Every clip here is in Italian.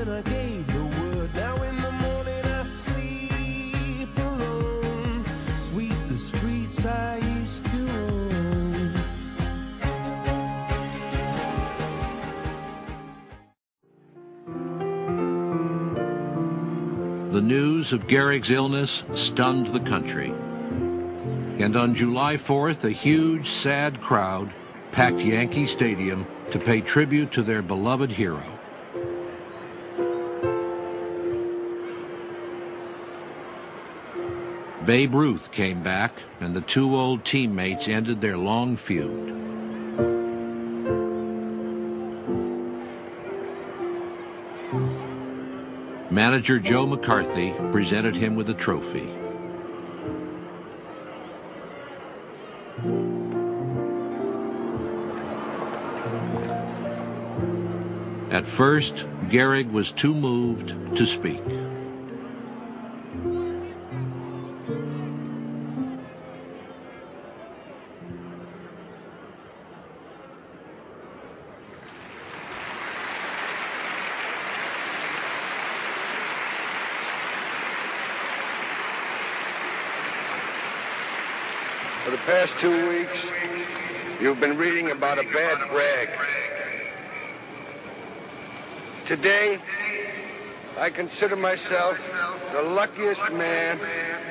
when I gave the word. Now in the morning I sleep alone. Sweep the streets I used to own. The news of Garrick's illness stunned the country. And on July 4th, a huge, sad crowd packed Yankee Stadium to pay tribute to their beloved hero. Babe Ruth came back, and the two old teammates ended their long feud. Manager Joe McCarthy presented him with a trophy. At first, Gehrig was too moved to speak. For the past two weeks, you've been reading about a bad brag. Today, I consider myself the luckiest man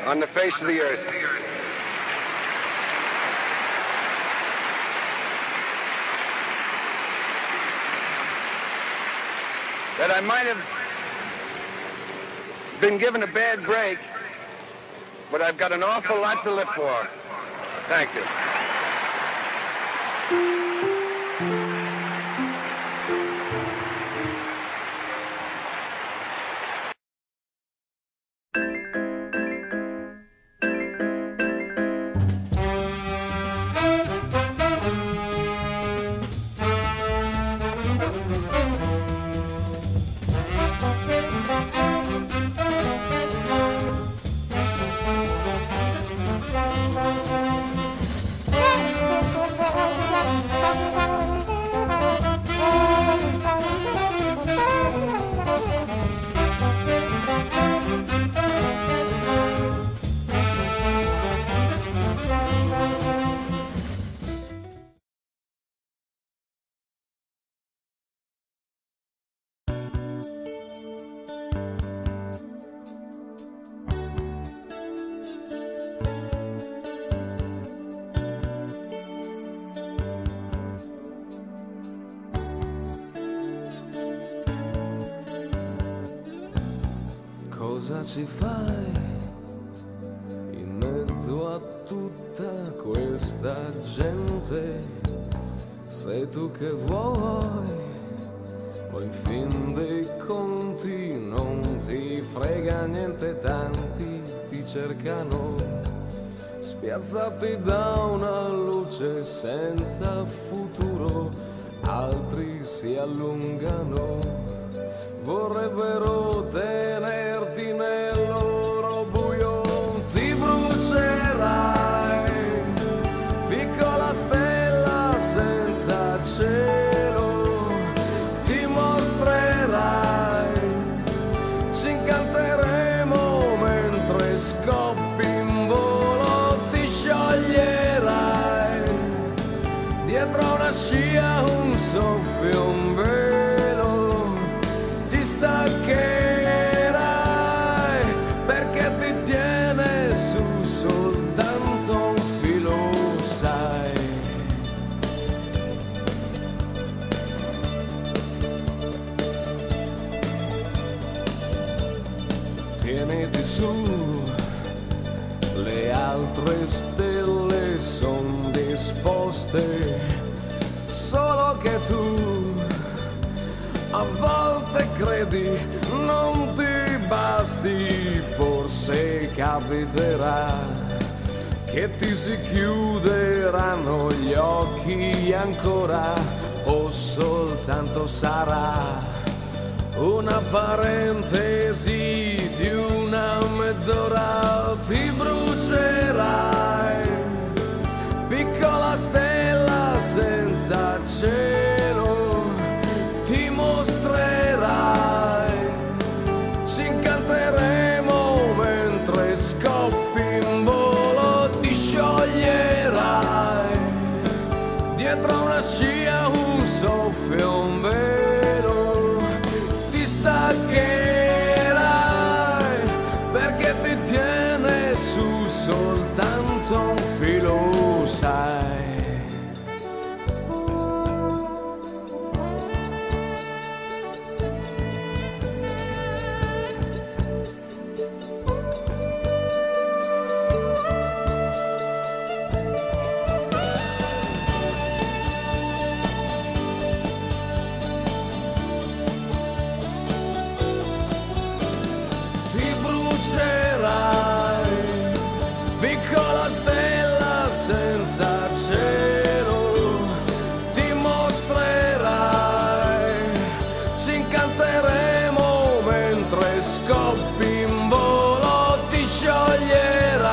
on the face of the earth. That I might have been given a bad break, but I've got an awful lot to live for. Thank you. Cosa ci fai in mezzo a tutta questa gente? Sei tu che vuoi, o in fin dei conti non ti frega niente, tanti ti cercano, spiazzati da una luce senza futuro, altri si allungano vorrebbero tenerti nel loro buio, ti brucerai, piccola stella senza cielo, Tieniti su, le altre stelle sono disposte, solo che tu a volte credi non ti basti, forse capiterà che ti si chiuderanno gli occhi ancora o soltanto sarà una parentesi mezz'ora ti brucerai, piccola stella senza cielo, ti mostrerai, ci incanteremo mentre scoppi in volo, ti scioglierai, dietro una scia un soffio un velo. piccola stella senza cielo, ti mostrerai, ci incanteremo mentre scoppi in volo, ti scioglierai,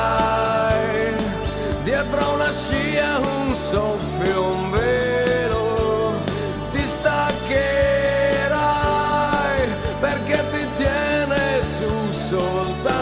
dietro una scia, un soffio, un velo, ti staccherai perché ti tiene su soltanto.